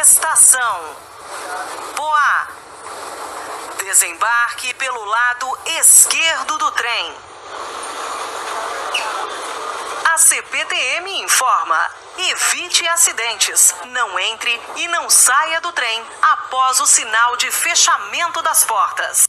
Estação Poá. Desembarque pelo lado esquerdo do trem. A CPTM informa: evite acidentes, não entre e não saia do trem após o sinal de fechamento das portas.